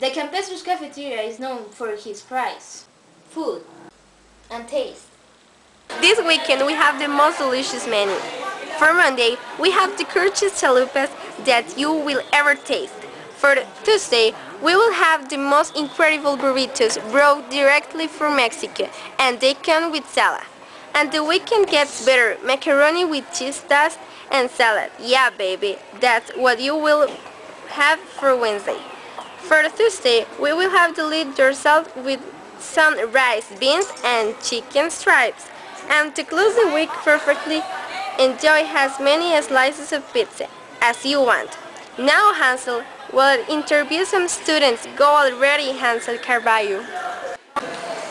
The Campestre's cafeteria is known for its price, food, and taste. This weekend we have the most delicious menu. For Monday, we have the curches chalupas that you will ever taste. For Tuesday, we will have the most incredible burritos brought directly from Mexico and they come with salad. And the weekend gets better, macaroni with cheese dust and salad. Yeah baby, that's what you will have for Wednesday. For Thursday, we will have the lead yourself with some rice, beans and chicken stripes. And to close the week perfectly, enjoy as many slices of pizza as you want. Now Hansel will interview some students. Go already, Hansel Carballo.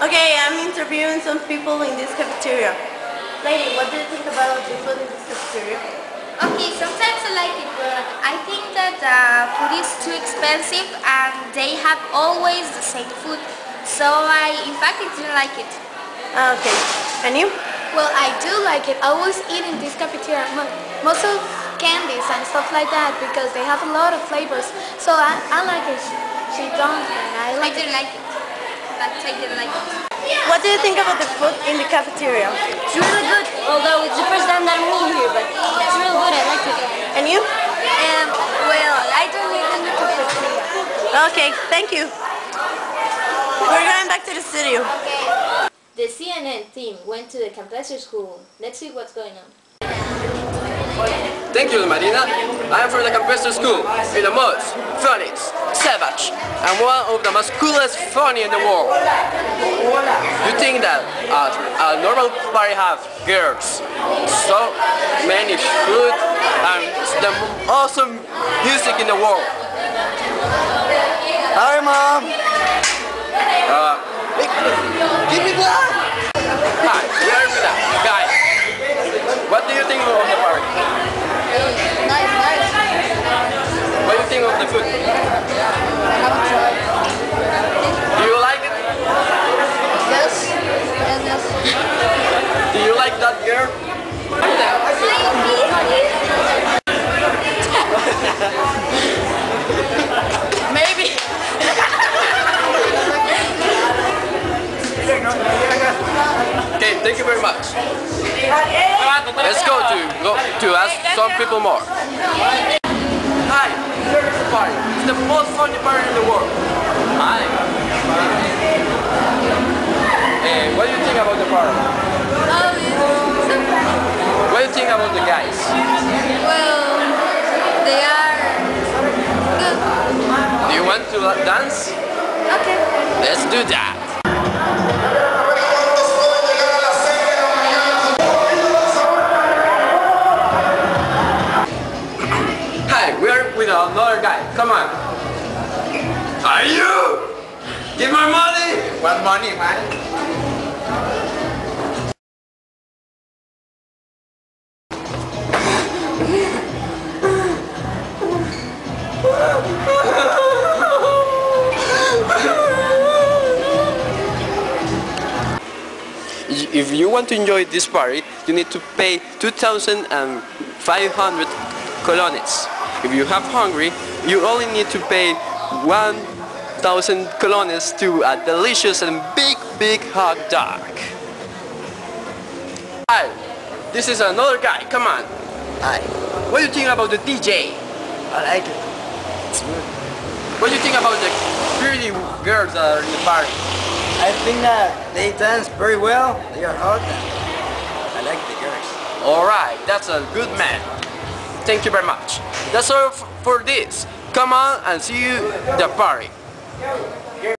Okay, I'm interviewing some people in this cafeteria. Lady, what do you think about the food in this cafeteria? Okay, sometimes I like it, but I think that uh, food is too expensive and they have always the same food. So I, in fact, I didn't like it. Ah, Okay, and you? Well, I do like it. I always eat in this cafeteria. mo- Most of candies and stuff like that because they have a lot of flavors. So I, I like it. She, don't, I like I didn't like it. But I didn't like it. What do you think about the food in the cafeteria? It's really good, although it's the first time that I'm in here, but it's real good, I like it. And you? Um, well, I don't live in the cafeteria. Okay, thank you. We're going back to the studio. Okay. The CNN team went to the Campestre school. Let's see what's going on. Thank you, Marina. I am from the Campestre School, in the most funniest, savage, and one of the most coolest funny in the world. You think that uh, a normal party have girls, so many food, and the awesome music in the world. Hi, Mom. Okay, thank you very much. Let's go to go to ask some people more. Hi, we're party. It's the most funny party in the world. Hi. Hey, what do you think about the party? What do you think about the guys? Well, they are good. Do you want to dance? Okay. Let's do that. Another guy. Come on. Are you? Give my money. What money, man? If you want to enjoy this party, you need to pay 2,500 colones. If you have hungry, you only need to pay 1,000 colones to a delicious and big, big hot dog. Hi, this is another guy. Come on. Hi. What do you think about the DJ? I like it. It's good. What do you think about the pretty girls that are in the party? I think that they dance very well. They are hot. I like the girls. Alright, that's a good man. Thank you very much. That's all for this. Come on and see you the party.